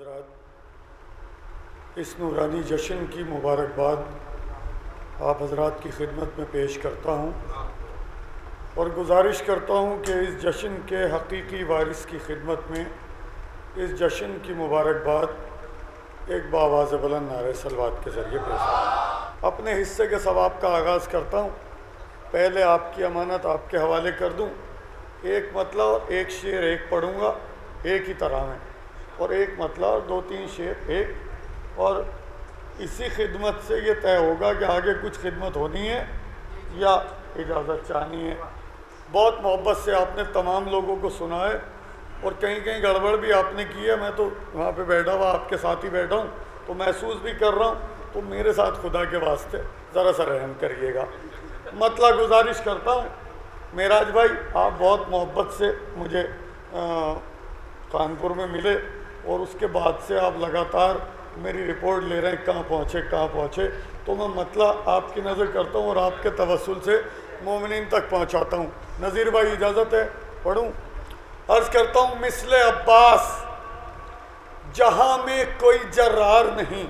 حضرات، اس نورانی جشن کی مبارکباد آپ حضرات کی خدمت میں پیش کرتا ہوں اور گزارش کرتا ہوں کہ اس جشن کے حقیقی وارث کی خدمت میں اس جشن کی مبارکباد ایک باواز بلند نعرہ سلوات کے ذریعے پیش اپنے حصے کے ثواب کا آغاز کرتا ہوں۔ پہلے آپ کی امانت آپ کے حوالے کر دوں۔ ایک مطلب ایک شعر ایک پڑھوں گا، ایک ہی طرح میں۔ اور ایک مطلب اور دو تین شعر ایک۔ اور اسی خدمت سے یہ طے ہوگا کہ آگے کچھ خدمت ہونی ہے یا اجازت چاہنی ہے۔ بہت محبت سے آپ نے تمام لوگوں کو سنا ہے اور کہیں کہیں گڑبڑ بھی آپ نے کی ہے۔ میں تو وہاں پہ بیٹھا ہوا، آپ کے ساتھ ہی بیٹھا ہوں۔ تو محسوس بھی کر رہا ہوں۔ تو میرے ساتھ خدا کے واسطے ذرا سا رحم کریے گا۔ مطلب گزارش کرتا ہوں۔ میراج بھائی، آپ بہت محبت سے مجھے کانپور میں ملے۔ اور اس کے بعد سے آپ لگاتار میری رپورٹ لے رہے ہیں، کہاں پہنچے کہاں پہنچے۔ تو میں مطلب آپ کی نظر کرتا ہوں اور آپ کے توسل سے مومنین تک پہنچاتا ہوں۔ نذیر بھائی، اجازت ہے؟ پڑھوں۔ عرض کرتا ہوں، مثل عباس، جہاں میں کوئی جرار نہیں۔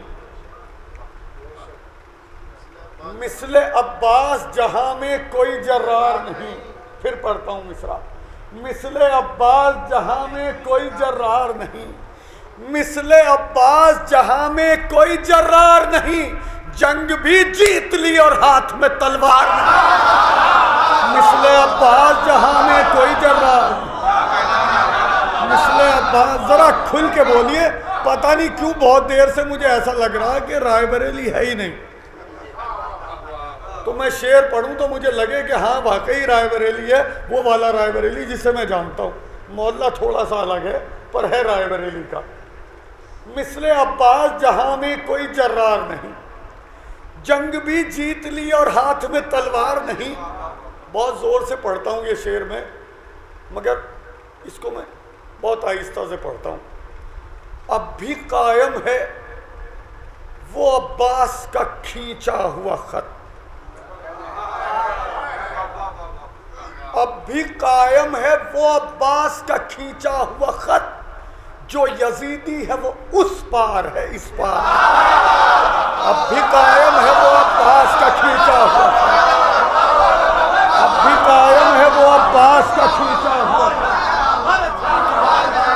مثل عباس، جہاں میں کوئی جرار نہیں۔ پھر پڑھتا ہوں مصرا مثل عباس، جہاں میں کوئی جرار نہیں۔ مثل عباس جہاں میں کوئی جرار نہیں، جنگ بھی جیت لی اور ہاتھ میں تلوار نہیں۔ مثل عباس جہاں میں کوئی جرار مثل عباس، ذرا کھل کے بولیے، پتہ نہیں کیوں بہت دیر سے مجھے ایسا لگ رہا کہ رائے بریلی ہے ہی نہیں۔ تو میں شعر پڑھوں تو مجھے لگے کہ ہاں واقعی رائے بریلی ہے، وہ والا رائے بریلی جسے میں جانتا ہوں۔ محلہ تھوڑا سا الگ ہے، پر ہے رائے بریلی کا۔ مثل عباس جہاں میں کوئی جرار نہیں۔ جنگ بھی جیت لی اور ہاتھ میں تلوار نہیں۔ بہت زور سے پڑھتا ہوں یہ شعر میں، مگر اس کو میں بہت آہستہ سے پڑھتا ہوں۔ اب بھی قائم ہے وہ عباس کا کھینچا ہوا خط۔ اب بھی قائم ہے وہ عباس کا کھینچا ہوا خط۔ جو یزیدی ہے وہ اس پار ہے، اس پار۔ اب بھی قائم ہے وہ عباس کا کھینچا ہوا۔ خط اب بھی قائم ہے وہ عباس کا کھینچا ہوا۔ خط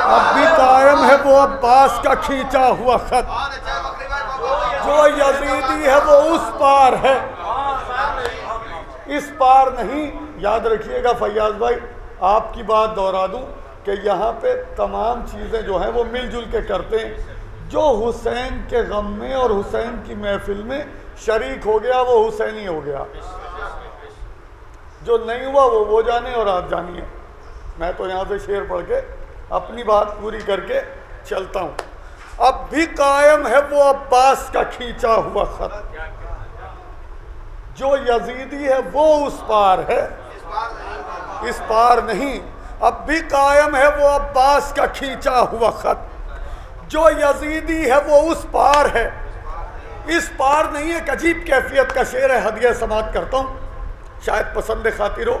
اب بھی قائم ہے وہ عباس کا کھینچا ہوا خط۔ جو یزیدی ہے وہ اس پار ہے۔ اس پار نہیں، یاد رکھیے گا فیاض بھائی، آپ کی بات دہرا دوں۔ کہ یہاں پہ تمام چیزیں جو ہیں وہ مل جل کے کرتے ہیں۔ جو حسین کے غم میں اور حسین کی محفل میں شریک ہو گیا، وہ حسینی ہو گیا۔ جو نہیں ہوا، وہ وہ جانے اور آپ جانیے۔ میں تو یہاں سے شعر پڑھ کے اپنی بات پوری کر کے چلتا ہوں۔ اب بھی قائم ہے وہ عباس کا کھینچا ہوا خط۔ جو یزیدی ہے، وہ اس پار ہے۔ اس پار نہیں۔ اب بھی قائم ہے وہ عباس کا کھینچا ہوا خط۔ جو یزیدی ہے وہ اس پار ہے۔ اس پار نہیں، ایک عجیب کیفیت کا شعر ہے ہدیہ سماعت کرتا ہوں۔ شاید پسند خاطر ہو۔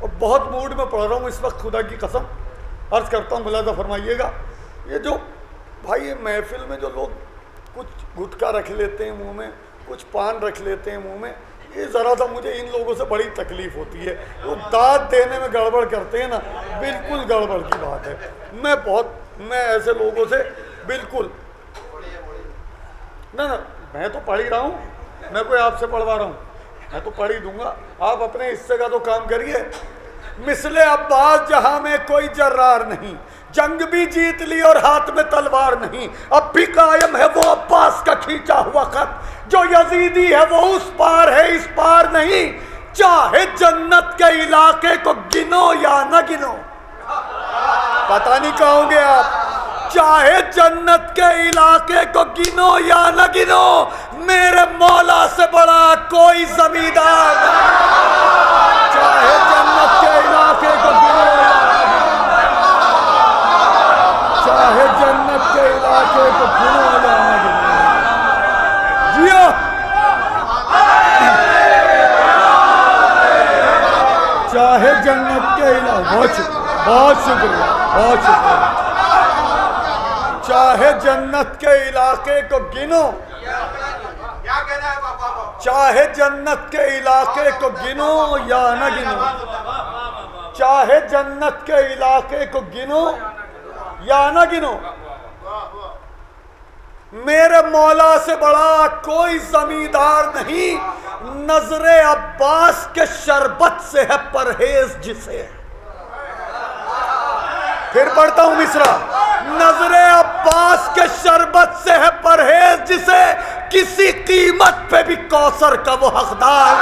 اور بہت موڈ میں پڑھ رہا ہوں، اس وقت خدا کی قسم۔ عرض کرتا ہوں ملازہ فرمائیے گا۔ یہ جو بھائی، یہ محفل میں جو لوگ کچھ گٹکا رکھ لیتے ہیں منہ میں، کچھ پان رکھ لیتے ہیں منہ میں یہ ذرا سا مجھے ان لوگوں سے بڑی تکلیف ہوتی ہے۔ وہ داد دینے میں گڑبڑ کرتے ہیں نا، بالکل گڑبڑ کی بات ہے۔ میں بہت، میں ایسے لوگوں سے بالکل نہ میں تو پڑھ ہی رہا ہوں۔ میں کوئی آپ سے پڑھوا رہا ہوں۔ میں تو پڑھ ہی دوں گا۔ آپ اپنے حصے کا تو کام کریے۔ مثل عباس جہاں میں کوئی جرار نہیں۔ جنگ بھی جیت لی اور ہاتھ میں تلوار نہیں۔ اب بھی قائم ہے وہ عباس کا کھینچا ہوا خط۔ جو یزیدی ہے وہ اس پار ہے، اس پار نہیں۔ چاہے جنت کے علاقے کو گنو یا نہ گنو۔ پتہ نہیں کہوں گے آپ۔ چاہے جنت کے علاقے کو گنو یا نہ گنو، میرے مولا سے بڑا کوئی زمیندار۔ چاہے جنت کے علاقے کو گنو یا چاہے جنت کے علاقے کو گنو یا نہ گنو جیو چاہے جنت کے علاقے بہت شکریہ بہت شکریہ بہت شکریہ۔ چاہے جنت کے علاقے کو گنو، چاہے جنت کے علاقے کو گنو یا نہ گنو، چاہے جنت کے علاقے کو گنو یا نہ گنو، میرے مولا سے بڑا کوئی زمیندار نہیں، نظر عباس کے شربت سے ہے پرہیز جسے۔ پھر پڑھتا ہوں مصرا۔ نظر عباس کے شربت سے ہے پرہیز، جسے کسی قیمت پہ بھی کوثر کا وہ حقدار۔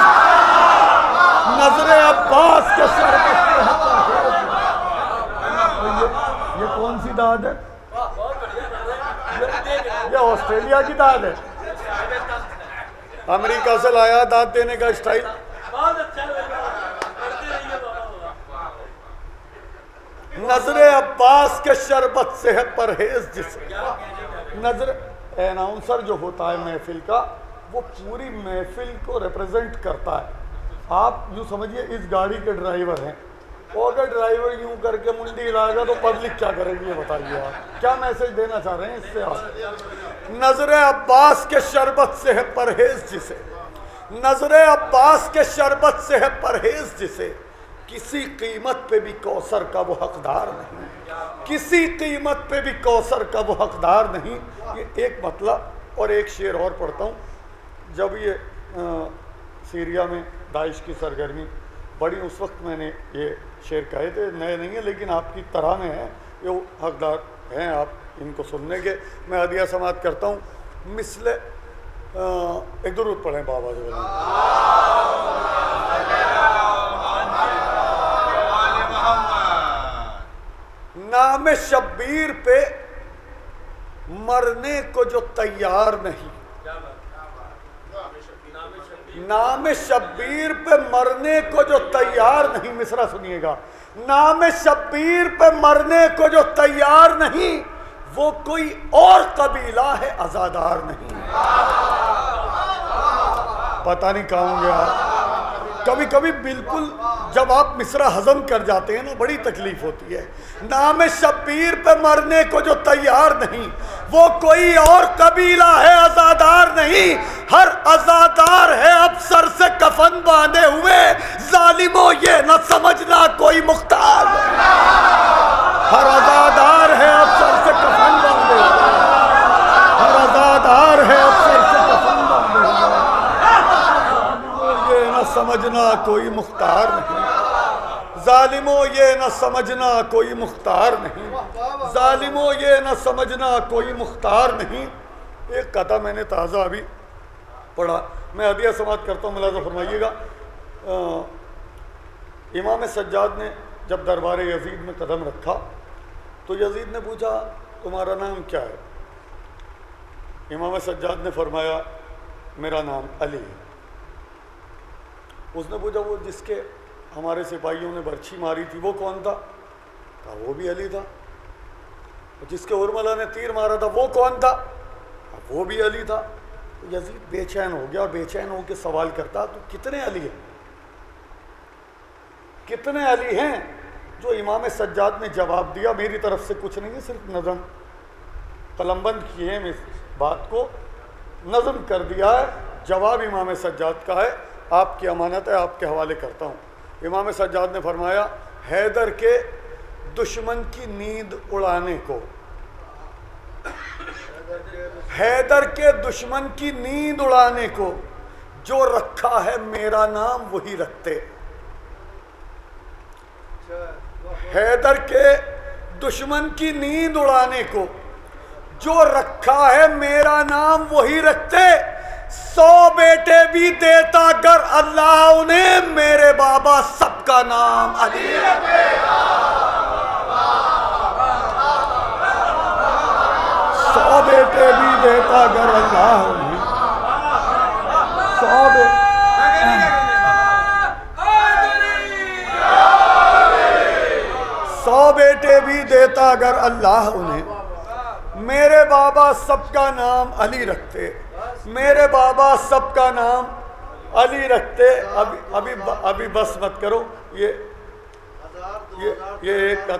نظر عباس کے شربت سے ہے پرہیز۔ یہ- یہ کون سی داد ہے؟ یہ آسٹریلیا کی داد ہے۔ امریکہ سے لایا داد دینے کا اسٹائل نظر عباس کے شربت سے ہے پرہیز جسے نظر اناؤنسر جو ہوتا ہے محفل کا، وہ پوری محفل کو ریپرزنٹ کرتا ہے۔ آپ یوں سمجھیے اس گاڑی کے ڈرائیور ہیں۔ اور اگر ڈرائیور یوں کر کے منڈی لائے گا تو پبلک کیا کرے گی؟ یہ بتائیے آپ۔ کیا میسج دینا چاہ رہے ہیں اس سے آپ؟ نظر عباس کے شربت سے ہے پرہیز جسے۔ نظر عباس کے شربت سے ہے پرہیز جسے۔ کسی قیمت پہ بھی کوثر کا وہ حقدار نہیں۔ کسی قیمت پہ بھی کوثر کا وہ حقدار نہیں۔ یہ ایک مطلب اور ایک شعر اور پڑھتا ہوں۔ جب یہ سیریا میں داعش کی سرگرمی، بڑی اس وقت میں نے یہ شعر کہے تھے، نئے نہیں ہیں، لیکن آپ کی طرح میں ہیں۔ یہ حقدار ہیں آپ ان کو سننے کے۔ میں عدیہ سماعت کرتا ہوں۔ مثل ایک درود پڑھیں بابا جو نام شبیر پہ مرنے کو جو تیار نہیں۔ نام شبیر پہ مرنے کو جو تیار نہیں مصرا سنیے گا۔ نام شبیر پہ مرنے کو جو تیار نہیں، وہ کوئی اور قبیلہ ہے ازادار نہیں۔ پتہ نہیں کہوں گے آپ کبھی کبھی بالکل جب آپ مصرا ہضم کر جاتے ہیں نا، بڑی تکلیف ہوتی ہے۔ نام شبیر پہ مرنے کو جو تیار نہیں، وہ کوئی اور قبیلہ ہے ازادار نہیں۔ ہر ازادار ہے اب سر سے کفن باندھے ہوئے۔ ظالموں، یہ نہ سمجھنا کوئی مختار۔ ہر ازادار ہے اب سر سے کفن باندھے ہوئے ہر ازادار ہے اب سر سے کفن باندھے ہوئے یہ نہ سمجھنا کوئی مختار نہیں۔ ظالموں یہ نہ سمجھنا کوئی مختار نہیں۔ ظالموں یہ نہ سمجھنا کوئی مختار نہیں۔ ایک قطع میں نے تازہ ابھی پڑھا۔ میں عدیہ سماعت کرتا ہوں ملازہ فرمائیے گا۔ امام سجاد نے جب دربار یزید میں قدم رکھا تو یزید نے پوچھا، تمہارا نام کیا ہے؟ امام سجاد نے فرمایا، میرا نام علی ہے۔ اس نے پوچھا وہ جس کے ہمارے سپاہیوں نے برچھی ماری تھی، وہ کون تھا؟ کہا، وہ بھی علی تھا۔ جس کے ارملا نے تیر مارا تھا، وہ کون تھا؟ وہ بھی علی تھا۔ یزید بے چین ہو گیا اور بے چین ہو کے سوال کرتا، تو کتنے علی ہیں؟ کتنے علی ہیں جو امام سجاد نے جواب دیا؟ میری طرف سے کچھ نہیں ہے، صرف نظم۔ قلم بند کیے ہیں اس بات کو نظم کر دیا ہے۔ جواب امام سجاد کا ہے۔ آپ کی امانت ہے، آپ کے حوالے کرتا ہوں۔ امام سجاد نے فرمایا، حیدر کے دشمن کی نیند اڑانے کو۔ حیدر کے دشمن کی نیند اڑانے کو، جو رکھا ہے میرا نام، وہی رکھتے۔ حیدر کے دشمن کی نیند اڑانے کو، جو رکھا ہے میرا نام، وہی رکھتے۔ سو بیٹے بھی دیتا اللہ انہیں میرے بابا سب کا نام علی سو بیٹے بھی دیتا گر اللہ انہیں۔ سو بیٹے سو بیٹے بھی دیتا اگر اللہ انہیں۔ میرے بابا سب کا نام علی رکھتے۔ میرے بابا سب کا نام علی رکھتے، ابھی ابھی ابھی بس مت کرو، یہ یہ ایک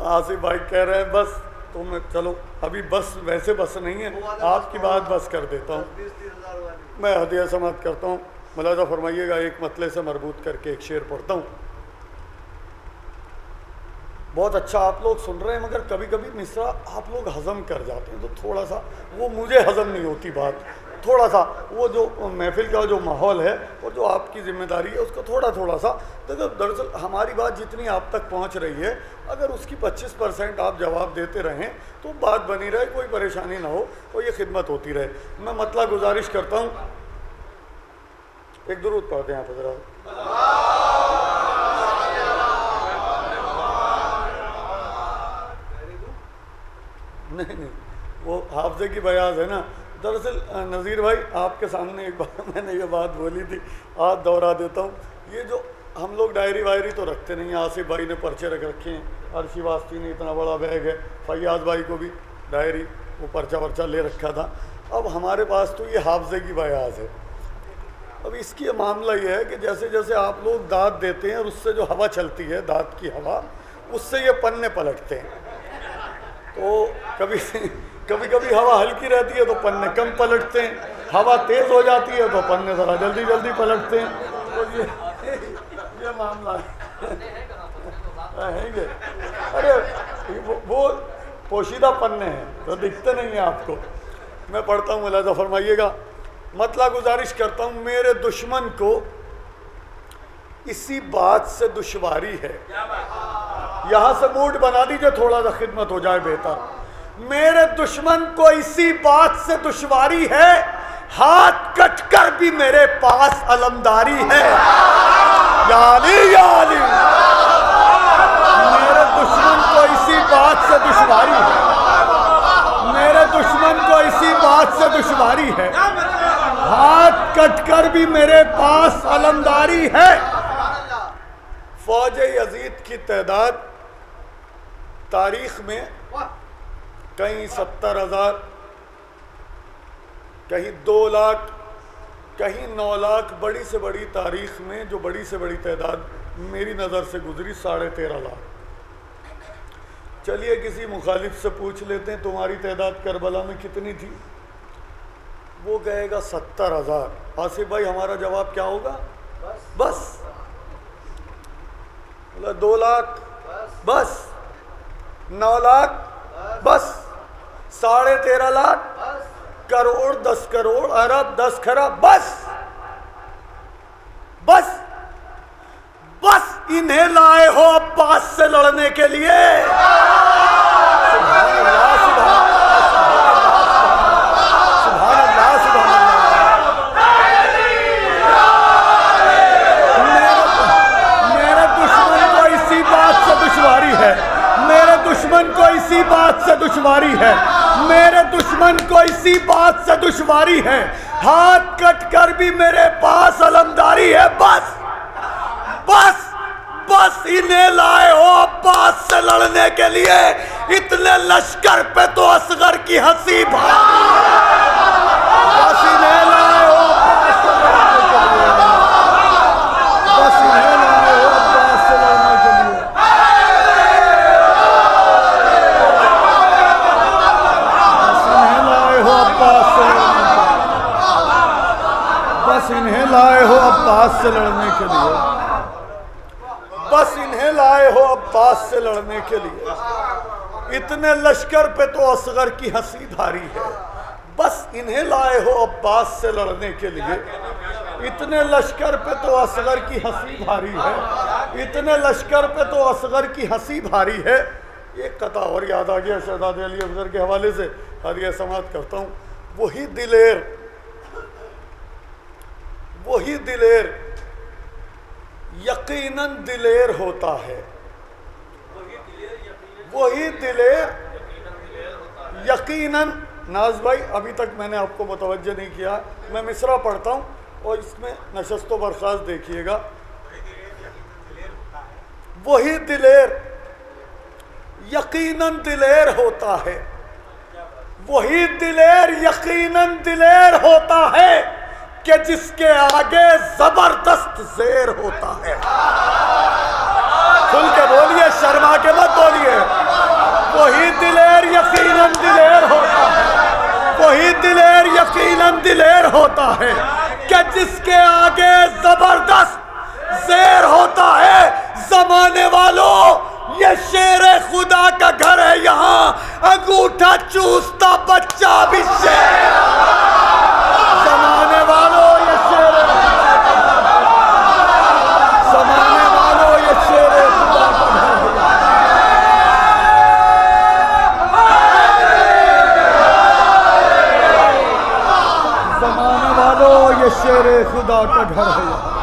آصف بھائی کہہ رہے ہیں، بس تو میں چلو۔ ابھی بس ویسے بس نہیں ہے، آپ کی بات بس کر دیتا ہوں۔ میں ہدیہ سماعت کرتا ہوں۔ ملازہ فرمائیے گا، ایک مطلع سے مربوط کر کے ایک شعر پڑھتا ہوں۔ بہت اچھا آپ لوگ سن رہے ہیں، مگر کبھی کبھی مصرا آپ لوگ ہضم کر جاتے ہیں۔ تو تھوڑا سا وہ مجھے ہضم نہیں ہوتی بات۔ تھوڑا سا وہ جو محفل کا جو ماحول ہے، وہ جو آپ کی ذمہ داری ہے، اس کو تھوڑا تھوڑا سا۔ دیکھو، دراصل ہماری بات جتنی آپ تک پہنچ رہی ہے، اگر اس کی پچیس پرسینٹ آپ جواب دیتے رہیں، تو بات بنی رہے، کوئی پریشانی نہ ہو اور یہ خدمت ہوتی رہے۔ میں مطلب گزارش کرتا ہوں۔ ایک درود پڑھتے ہیں آپ حضرات۔ نہیں نہیں۔ وہ حافظے کی بیاض ہے نا۔ دراصل نذیر بھائی، آپ کے سامنے ایک بار میں نے یہ بات بولی تھی۔ آج دہرا دیتا ہوں۔ یہ جو ہم لوگ ڈائری وائری تو رکھتے نہیں ہیں۔ آصف بھائی نے پرچے رکھ رکھے ہیں۔ عرشی واسطی نے اتنا بڑا بیگ ہے۔ فیاض بھائی کو بھی ڈائری، وہ پرچہ ورچہ لے رکھا تھا۔ اب ہمارے پاس تو یہ حافظے کی بیاض ہے۔ اب اس کی معاملہ یہ ہے کہ جیسے جیسے آپ لوگ دانت دیتے ہیں اور اس سے جو ہوا چلتی ہے، دانت کی ہوا، اس سے یہ پنے پلٹتے ہیں۔ تو کبھی کبھی کبھی ہوا ہلکی رہتی ہے تو پنے کم پلٹتے ہیں، ہوا تیز ہو جاتی ہے تو پنے ذرا جلدی جلدی پلٹتے ہیں۔ تو یہ یہ معاملہ گے ارے، وہ پوشیدہ پنے ہیں، تو دکھتے نہیں ہیں آپ کو۔ میں پڑھتا ہوں ملاحظہ فرمائیے گا۔ مطلب گزارش کرتا ہوں، میرے دشمن کو اسی بات سے دشواری ہے۔ یہاں سے موڈ بنا دیجیے، تھوڑا سا خدمت ہو جائے بہتر۔ میرے دشمن کو اسی بات سے دشواری ہے، ہاتھ کٹ کر بھی میرے پاس علمداری ہے۔ یا علی یا علی۔ میرے دشمن کو اسی بات سے دشواری ہے۔ میرے دشمن کو اسی بات سے دشواری ہے۔ ہاتھ کٹ کر بھی میرے پاس علمداری ہے۔ فوج یزید کی تعداد تاریخ میں کہیں ستر ہزار کہیں دو لاکھ کہیں نو لاکھ بڑی سے بڑی تاریخ میں جو بڑی سے بڑی تعداد میری نظر سے گزری ساڑھے تیرہ لاکھ۔ چلیے کسی مخالف سے پوچھ لیتے ہیں تمہاری تعداد کربلا میں کتنی تھی؟ وہ کہے گا ستر ہزار۔ آصف بھائی ہمارا جواب کیا ہوگا؟ بس۔ دو لاکھ بس۔ نو لاکھ بس۔ ساڑھے تیرہ لاکھ۔ کروڑ دس کروڑ ارب دس خراب بس۔ بس۔ بس۔ انہیں لائے ہو عباس سے لڑنے کے لیے۔ سبحان اللہ سبحان سبحان اللہ سبحان اللہ میرے دشمن کو اسی بات سے دشواری ہے میرے دشمن کو اسی بات سے دشواری ہے میرے دشمن کو ہاتھ سے دشواری ہے۔ ہاتھ کٹ کر بھی میرے پاس علمداری ہے۔ بس بس بس انہیں لائے ہو عباس سے لڑنے کے لیے۔ اتنے لشکر پہ تو اصغر کی ہنسی بھائی بس انہیں لائے ہو عباس سے لڑنے کے لیے بس انہیں لائے ہو عباس سے لڑنے کے لیے بس انہیں لائے ہو عباس سے لڑنے کے لیے۔ بس انہیں لائے ہو عباس سے لڑنے کے لیے۔ اتنے لشکر پہ تو اصغر کی ہنسی بھاری ہے۔ بس انہیں لائے ہو عباس سے لڑنے کے لیے۔ اتنے لشکر پہ تو اصغر کی ہنسی بھاری ہے۔ اتنے لشکر پہ تو اصغر کی ہنسی بھاری ہے۔ ایک قطع اور یاد آ گیا شہزاد علی افضل کے حوالے سے۔ حدیہ سماعت کرتا ہوں۔ وہی دلیر۔ وہی دلیر۔ یقیناً دلیر ہوتا ہے۔ وہی دلیر یقیناً، ناز بھائی، ابھی تک میں نے آپ کو متوجہ نہیں کیا۔ میں مصرع پڑھتا ہوں اور اس میں نشست و برخاست دیکھیے گا۔ وہی دلیر یقیناً دلیر ہوتا ہے۔ وہی دلیر یقیناً دلیر ہوتا ہے۔ کہ جس کے آگے زبردست زیر ہوتا ہے۔ کھل کے بولیے، شرما کے مت بولیے۔ وہی دلیر یقیناً دلیر ہوتا ہے۔ وہی دلیر یقیناً دلیر ہوتا ہے کہ جس کے آگے زبردست زیر ہوتا ہے۔ زمانے والوں یہ شیر خدا کا گھر ہے۔ یہاں انگوٹھا چوستا بچہ بھی شیر زمانے والوں یہ شیر زمانے والوں یہ شیر خدا کا گھر ہے زمانے والوں یہ شیر خدا کا گھر ہے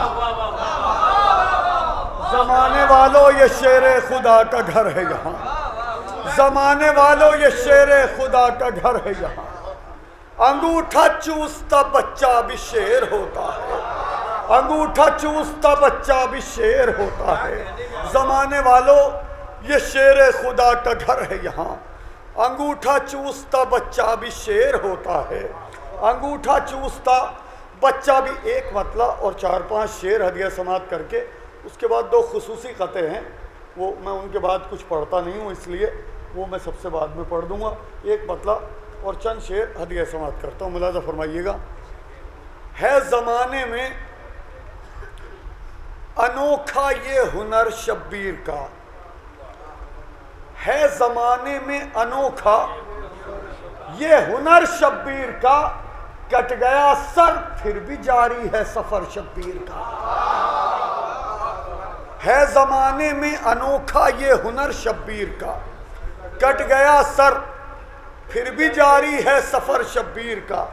زمانے والوں یہ شیر خدا کا گھر ہے یہاں۔ زمانے والوں یہ شیر خدا کا گھر ہے یہاں۔ انگوٹھا چوستا بچہ بھی شیر ہوتا ہے۔ انگوٹھا چوستا بچہ بھی شیر ہوتا ہے۔ زمانے والوں یہ شیر خدا کا گھر ہے یہاں۔ انگوٹھا چوستا بچہ بھی شیر ہوتا ہے۔ انگوٹھا چوستا بچہ بھی ایک مطلب اور چار پانچ شیر ہدیہ سماعت کر کے اس کے بعد دو خصوصی قطع ہیں۔ وہ میں ان کے بعد کچھ پڑھتا نہیں ہوں، اس لیے وہ میں سب سے بعد میں پڑھ دوں گا۔ ایک مطلب اور چند شعر ہدیہ سماعت کرتا ہوں ملازہ فرمائیے گا۔ ہے زمانے میں انوکھا یہ ہنر شبیر کا۔ ہے زمانے میں انوکھا یہ ہنر شبیر کا۔ کٹ گیا، سر پھر بھی جاری ہے سفر شبیر کا۔ ہے زمانے میں انوکھا یہ ہنر شبیر کا۔ کٹ گیا، سر پھر بھی جاری ہے سفر شبیر کا۔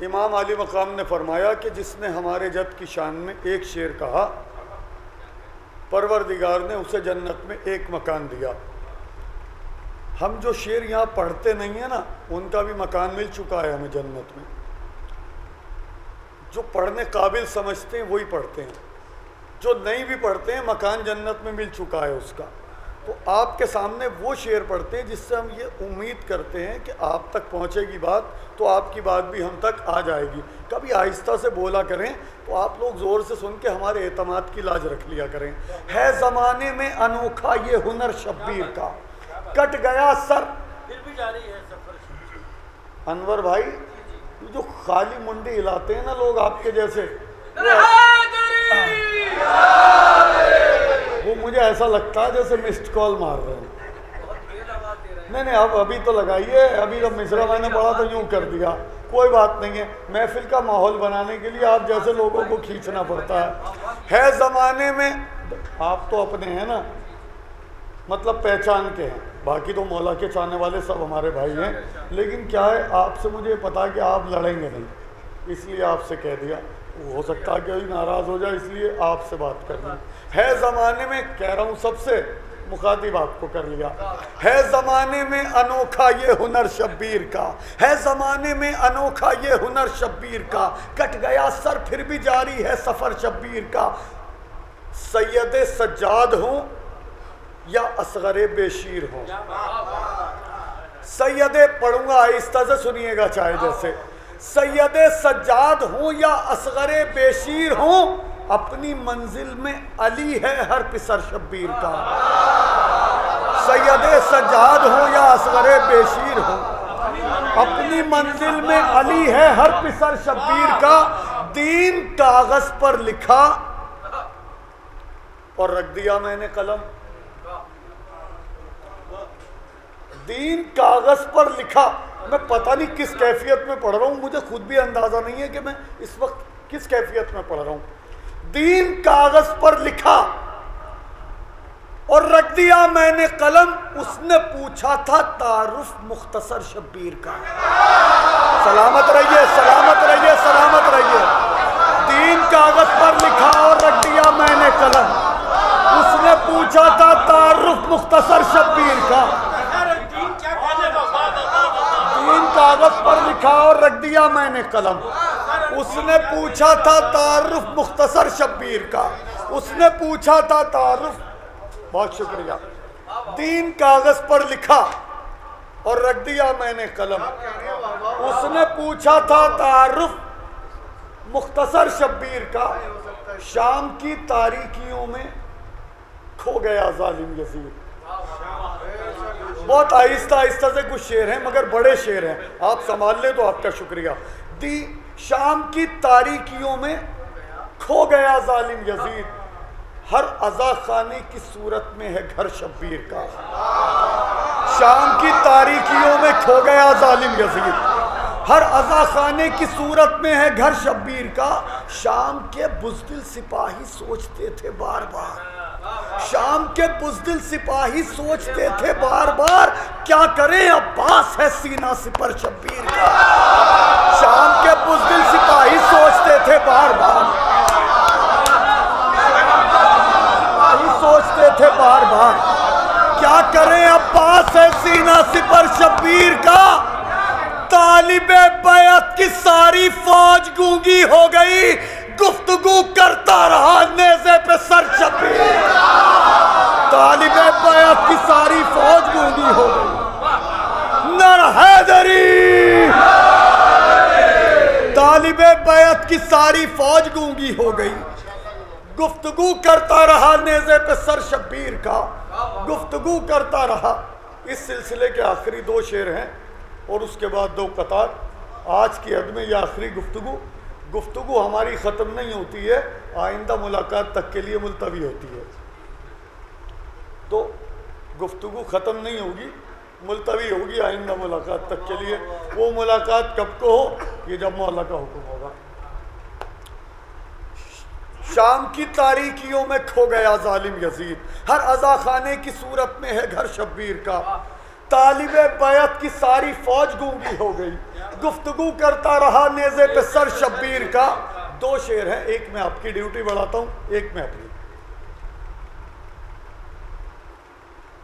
امام علی مقام نے فرمایا کہ جس نے ہمارے جد کی شان میں ایک شعر کہا، پروردگار نے اسے جنت میں ایک مکان دیا۔ ہم جو شعر یہاں پڑھتے نہیں ہیں نا، ان کا بھی مکان مل چکا ہے ہمیں جنت میں۔ جو پڑھنے قابل سمجھتے ہیں، وہی پڑھتے ہیں۔ جو نہیں بھی پڑھتے ہیں، مکان جنت میں مل چکا ہے اس کا۔ تو آپ کے سامنے وہ شعر پڑھتے ہیں، جس سے ہم یہ امید کرتے ہیں کہ آپ تک پہنچے گی بات، تو آپ کی بات بھی ہم تک آ جائے گی۔ کبھی آہستہ سے بولا کریں، تو آپ لوگ زور سے سن کے ہمارے اعتماد کی لاج رکھ لیا کریں۔ ہے زمانے میں انوکھا یہ ہنر شبیر کا۔ کٹ گیا سر۔ انور بھائی یہ جو خالی منڈی ہلاتے ہیں نا لوگ آپ کے جیسے وہ مجھے ایسا لگتا ہے جیسے مسڈ کال مار رہے ہیں۔ نہیں نہیں اب ابھی تو لگائیے ابھی جب مصرا میں نے پڑھا تو یوں کر دیا۔ کوئی بات نہیں ہے۔ محفل کا ماحول بنانے کے لیے آپ جیسے لوگوں کو کھینچنا پڑتا ہے۔ ہے زمانے میں آپ تو اپنے ہیں نا مطلب پہچان کے ہیں۔ باقی تو مولا کے چاہنے والے سب ہمارے بھائی ہیں۔ لیکن کیا ہے آپ سے مجھے پتا کہ آپ لڑیں گے نہیں۔ اس لیے آپ سے کہہ دیا۔ ہو سکتا ہے کہ ناراض ہو جائے اس لیے آپ سے بات کر لیں ہے زمانے میں کہہ رہا ہوں سب سے مخاطب آپ کو کر لیا۔ ہے زمانے میں انوکھا یہ ہنر شبیر کا۔ ہے زمانے میں انوکھا یہ ہنر شبیر کا۔ کٹ گیا سر پھر بھی جاری ہے سفر شبیر کا۔ سید سجاد ہوں یا اصغر بے شیر ہوں سید پڑھوں گا آہستہ سے سنیے گا چاہے جیسے سید سجاد ہوں یا اصغر بے شیر ہوں اپنی منزل میں علی ہے ہر پسر شبیر کا۔ سید سجاد ہوں یا اصغر بے شیر ہوں اپنی منزل میں علی ہے ہر پسر شبیر کا۔ دین کاغذ پر لکھا اور رکھ دیا میں نے قلم۔ دین کاغذ پر لکھا۔ میں پتہ نہیں کس کیفیت میں پڑھ رہا ہوں، مجھے خود بھی اندازہ نہیں ہے کہ میں اس وقت کس کیفیت میں پڑھ رہا ہوں۔ دین کاغذ پر لکھا۔ اور رکھ دیا میں نے قلم، اس نے پوچھا تھا تعارف مختصر شبیر کا۔ سلامت رہیے سلامت رہیے سلامت رہیے۔ دین کاغذ پر لکھا اور رکھ دیا میں نے قلم۔ اس نے پوچھا تھا تعارف مختصر شبیر کا۔ کاغذ پر لکھا اور رکھ دیا میں نے قلم۔ اس نے پوچھا تھا تعارف مختصر شبیر کا۔ اس نے پوچھا تھا تعارف۔ بہت شکریہ۔ تین کاغذ پر لکھا اور رکھ دیا میں نے قلم۔ اس نے پوچھا تھا تعارف مختصر شبیر کا۔ شام کی تاریکیوں میں کھو گیا ظالم یزید۔ بہت آہستہ آہستہ سے کچھ شعر ہیں، مگر بڑے شعر ہیں۔ آپ سنبھال لیں تو آپ کا شکریہ۔ دی شام کی تاریکیوں میں کھو گیا ظالم یزید۔ ہر ازا خانے کی صورت میں ہے گھر شبیر کا۔ شام کی تاریکیوں میں کھو گیا ظالم یزید۔ ہر ازا خانے کی صورت میں ہے گھر شبیر کا۔ شام کے بزدل سپاہی سوچتے تھے بار بار۔ شام کے بزدل سپاہی سوچتے تھے بار بار۔ کیا کریں؟ عباس ہے سینہ سپر شبیر کا۔ شام کے بزدل سپاہی سوچتے تھے بار بار۔ سوچتے تھے بار بار۔ کیا کریں؟ عباس ہے سینہ سپر شبیر کا۔ طالب بیعت کی ساری فوج گونگی ہو گئی، گفتگو کرتا رہا، نیزے پہ سر شبیر طالب بیعت کی ساری فوج گونگی ہو گئی۔ نر حیدری۔ طالب بیعت کی ساری فوج گونگی ہو گئی۔ گفتگو کرتا رہا، نیزے پہ سر شبیر کا۔ گفتگو کرتا رہا۔ اس سلسلے کے آخری دو شعر ہیں۔ اور اس کے بعد دو قطار. آج کی حد میں یہ آخری گفتگو. گفتگو ہماری ختم نہیں ہوتی ہے، آئندہ ملاقات تک کے لیے ملتوی ہوتی ہے۔ تو گفتگو ختم نہیں ہوگی، ملتوی ہوگی آئندہ ملاقات تک کے لیے۔ وہ ملاقات کب کو ہو؟ یہ جب مولا کا حکم ہوگا۔ شام کی تاریکیوں میں کھو گیا ظالم یزید۔ ہر ازا خانے کی صورت میں ہے گھر شبیر کا۔ طالب بیعت کی ساری فوج گونگی ہو گئی۔ گفتگو کرتا رہا نیزے پہ سر شبیر کا۔ دو شعر ہیں، ایک میں آپ کی ڈیوٹی بڑھاتا ہوں، ایک میں اپنی۔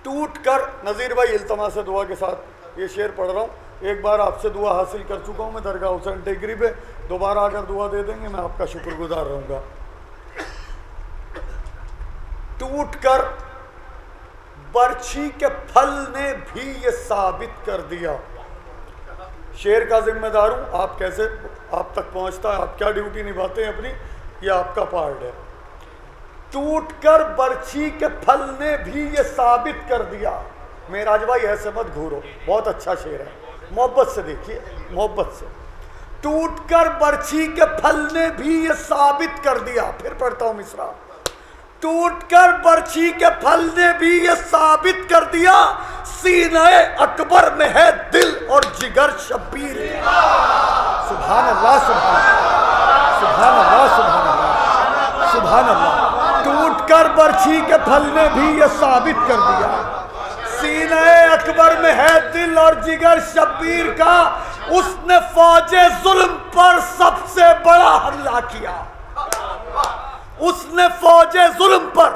ٹوٹ کر نظیر بھائی التما سے دعا کے ساتھ یہ شعر پڑھ رہا ہوں۔ ایک بار آپ سے دعا حاصل کر چکا ہوں، میں درگاہ حسین ٹیگری پہ دوبارہ اگر دعا دے دیں گے، میں آپ کا شکر گزار رہوں گا۔ ٹوٹ کر برچھی کے پھل نے بھی یہ ثابت کر دیا۔ شیر کا ذمہ دار ہوں، آپ کیسے آپ تک پہنچتا ہے؟ آپ کیا ڈیوٹی نبھاتے ہیں اپنی؟ یہ آپ کا پارٹ ہے۔ ٹوٹ کر برچھی کے پھل نے بھی یہ ثابت کر دیا۔ میراج بھائی، ایسے مت گھورو۔ بہت اچھا شعر ہے۔ محبت سے دیکھیے، محبت سے۔ ٹوٹ کر برچھی کے پھل نے بھی یہ ثابت کر دیا۔ پھر پڑھتا ہوں مصرا۔ ٹوٹ کر برچھی کے پھل نے بھی یہ ثابت کر دیا، سینہ اکبر میں ہے دل اور جگر شبیر۔ سبحان اللہ، سبحان سبحان اللہ سبحان اللہ سبحان اللہ۔ ٹوٹ کر برچھی کے پھل نے بھی یہ ثابت کر دیا۔ سینہ اکبر میں ہے دل اور جگر شبیر کا، اس نے فوج ظلم پر سب سے بڑا حملہ کیا۔ اس نے فوج ظلم پر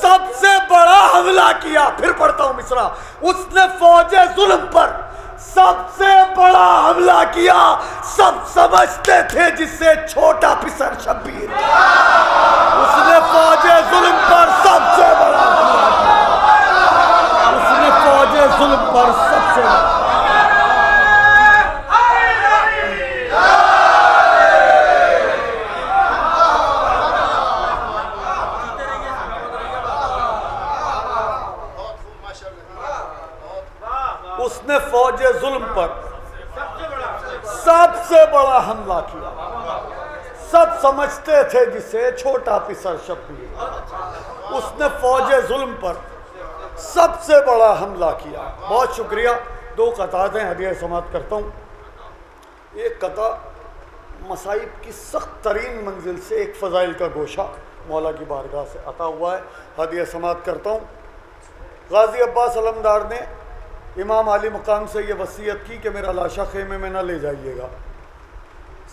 سب سے بڑا حملہ کیا، پھر پڑھتا ہوں مصرا۔ اس نے فوج ظلم پر سب سے بڑا حملہ کیا، سب سمجھتے تھے جس سے چھوٹا پسر شبیر۔ اس نے فوج ظلم پر سب سے بڑا حملہ کیا اس نے فوج ظلم پر سب سے بڑا اس نے فوج ظلم پر سب سے بڑا حملہ کیا۔ سب سمجھتے تھے جسے چھوٹا پسر شبیر اس نے فوج ظلم پر سب سے بڑا حملہ کیا۔ بہت شکریہ۔ دو قطعات ہیں ہدیہ سماعت کرتا ہوں۔ ایک قطع مصائب کی سخت ترین منزل سے ایک فضائل کا گوشہ مولا کی بارگاہ سے عطا ہوا ہے۔ ہدیہ سماعت کرتا ہوں۔ غازی عباس علمدار نے امام علی مقام سے یہ وصیت کی کہ میرا لاشا خیمے میں نہ لے جائیے گا۔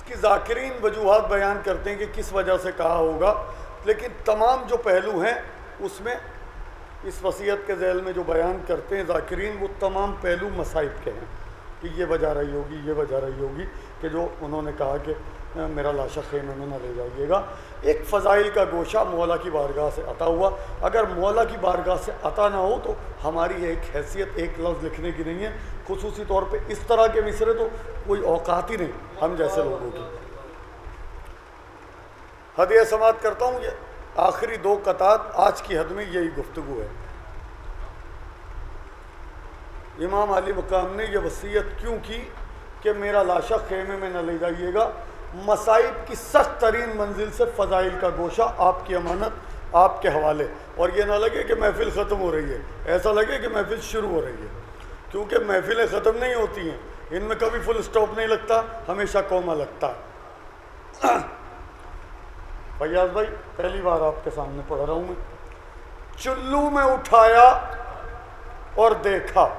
اس کی ذاکرین وجوہات بیان کرتے ہیں کہ کس وجہ سے کہا ہوگا۔ لیکن تمام جو پہلو ہیں، اس میں اس وصیت کے ذیل میں جو بیان کرتے ہیں ذاکرین، وہ تمام پہلو مصائب کے ہیں کہ یہ وجہ رہی ہوگی، یہ وجہ رہی ہوگی کہ جو انہوں نے کہا کہ، میرا لاشا خیمے میں نہ لے جائیے گا۔ ایک فضائل کا گوشہ مولا کی بارگاہ سے عطا ہوا۔ اگر مولا کی بارگاہ سے عطا نہ ہو تو ہماری ایک حیثیت، ایک لفظ لکھنے کی نہیں ہے۔ خصوصی طور پہ اس طرح کے مصرے تو کوئی اوقات ہی نہیں، ہم جیسے لوگوں کی ہدیہ سماعت کرتا ہوں یہ آخری دو قطعات آج کی حد میں یہی گفتگو ہے۔ امام علی مقام نے یہ وصیت کیوں کی کہ میرا لاشا خیمے میں نہ لے جائیے گا؟ مصائب کی سخت ترین منزل سے فضائل کا گوشہ آپ کی امانت، آپ کے حوالے۔ اور یہ نہ لگے کہ محفل ختم ہو رہی ہے۔ ایسا لگے کہ محفل شروع ہو رہی ہے۔ کیونکہ محفلیں ختم نہیں ہوتی ہیں۔ ان میں کبھی فل سٹاپ نہیں لگتا، ہمیشہ کوما لگتا۔ ہے فیاض بھائی، پہلی بار آپ کے سامنے پڑھ رہا ہوں میں۔ چلو میں اٹھایا اور دیکھا۔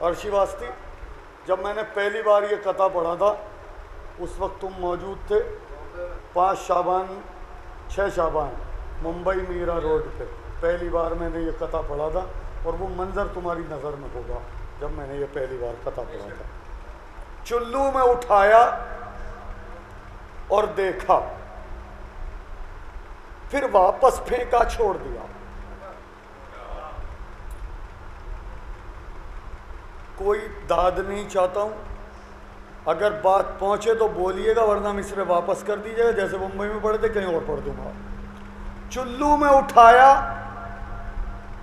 عرشی واسطی، جب میں نے پہلی بار یہ قطع پڑھا تھا اس وقت تم موجود تھے۔ پانچ شابان چھ شابان ممبئی میرا روڈ پہ۔ پہلی بار میں نے یہ قطع پڑھا تھا اور وہ منظر تمہاری نظر میں ہوگا جب میں نے یہ پہلی بار قطع پڑھا تھا۔ چلو میں اٹھایا اور دیکھا۔ پھر واپس پھینکا، چھوڑ دیا۔ کوئی داد نہیں چاہتا ہوں۔ اگر بات پہنچے تو بولیے گا ورنہ مصرے واپس کر دیجیے گا، جیسے ممبئی میں پڑھے تھے، کہیں اور پڑھ دوں گا۔ چلو میں اٹھایا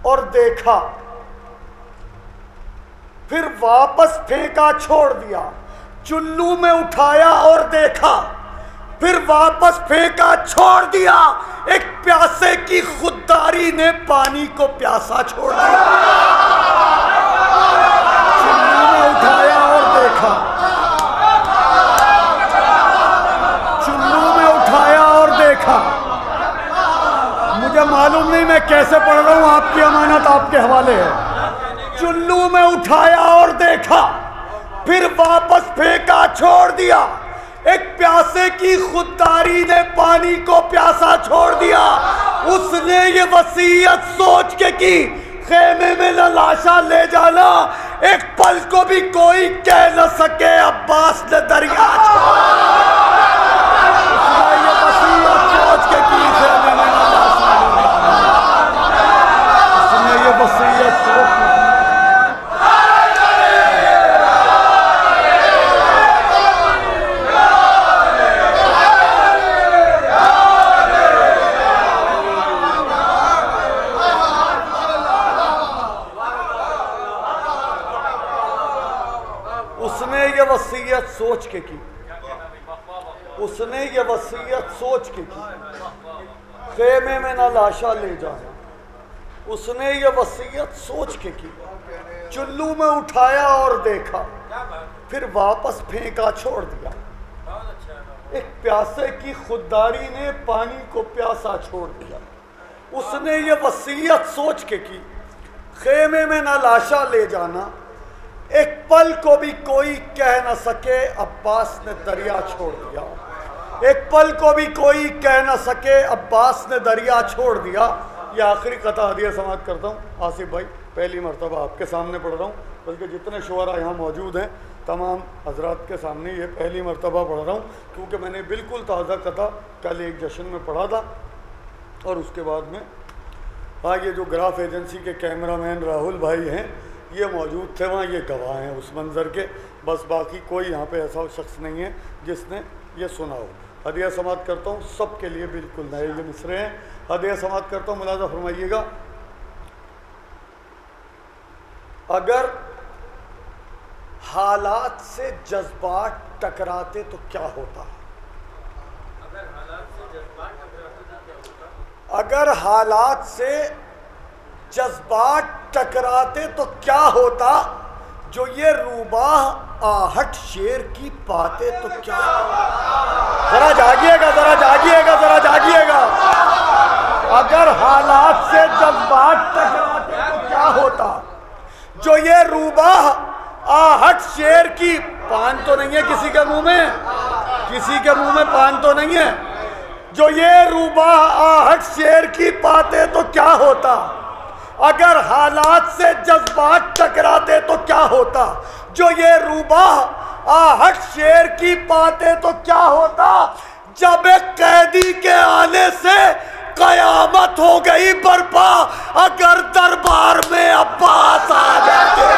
اور دیکھا۔ پھر واپس پھینکا، چھوڑ دیا۔ چلو میں اٹھایا اور دیکھا۔ پھر واپس پھینکا، چھوڑ دیا۔ ایک پیاسے کی خودداری نے پانی کو پیاسا چھوڑ دیا چلو میں اٹھایا اور دیکھا چلو میں اٹھایا اور دیکھا مجھے معلوم نہیں میں کیسے پڑھ رہا ہوں، آپ کی امانت آپ کے حوالے ہے۔ چلو میں اٹھایا اور دیکھا، پھر واپس پھینکا، چھوڑ دیا۔ ایک پیاسے کی خودداری نے پانی کو پیاسا چھوڑ دیا۔ اس نے یہ وسیعت سوچ کے کی، خیمے میں نہ لاشا لے جانا۔ ایک پل کو بھی کوئی کہہ نہ سکے، عباس نے دریا چھوڑ اس نے یہ وسیعت سوچ کے کی خیمے میں نہ لاشا لے جانا اس نے یہ وسیعت سوچ کے کی اس نے یہ وصیت سوچ کے کی اس نے یہ وصیت سوچ کے کی خیمے میں نہ لاشا لے جانا اس نے یہ وصیت سوچ کے کی۔ چلو میں اٹھایا اور دیکھا۔ پھر واپس پھینکا چھوڑ دیا۔ ایک پیاسے کی خودداری نے پانی کو پیاسا چھوڑ دیا۔ اس نے یہ وصیت سوچ کے کی۔ خیمے میں نہ لاشا لے جانا۔ ایک پل کو بھی کوئی کہہ نہ سکے، عباس نے دریا چھوڑ دیا۔ ایک پل کو بھی کوئی کہہ نہ سکے، عباس نے دریا چھوڑ دیا۔ یہ آخری قطع ہدیہ سماعت کرتا ہوں۔ آصف بھائی، پہلی مرتبہ آپ کے سامنے پڑھ رہا ہوں۔ بلکہ جتنے شعرا یہاں موجود ہیں، تمام حضرات کے سامنے یہ پہلی مرتبہ پڑھ رہا ہوں۔ کیونکہ میں نے بالکل تازہ قطع کل ایک جشن میں پڑھا تھا۔ اور اس کے بعد میں ہاں یہ جو گراف ایجنسی کے کیمرہ مین راہل بھائی ہیں، یہ موجود تھے۔ وہاں یہ گواہ ہیں اس منظر کے۔ بس باقی کوئی یہاں پہ ایسا شخص نہیں ہے جس نے یہ سنا ہو۔ ہدیہ سماعت کرتا ہوں سب کے لیے بالکل نئے یہ مصرے ہیں۔ ہدیہ سماعت کرتا ہوں ملازہ فرمائیے گا۔ اگر حالات سے جذبات ٹکراتے تو کیا ہوتا؟ اگر حالات سے جذبات ٹکراتے تو کیا ہوتا؟ جو یہ روباہ آہٹ شیر کی پاتے تو کیا ذرا جاگیے گا، ذرا جاگیے گا، ذرا جاگیے گا۔ اگر حالات سے جذبات ٹکراتے تو کیا ہوتا؟ جو یہ روباہ آہٹ شیر کی پان تو نہیں ہے کسی کے منہ میں؟ کسی کے منہ میں پان تو نہیں ہے؟ جو یہ روبا آہٹ شیر کی پاتے تو کیا ہوتا؟ اگر حالات سے جذبات ٹکراتے تو کیا ہوتا؟ جو یہ روبا آہٹ شیر کی پاتے تو کیا ہوتا؟ جب ایک قیدی کے آنے سے قیامت ہو گئی برپا، اگر دربار میں عباس آ جاتے۔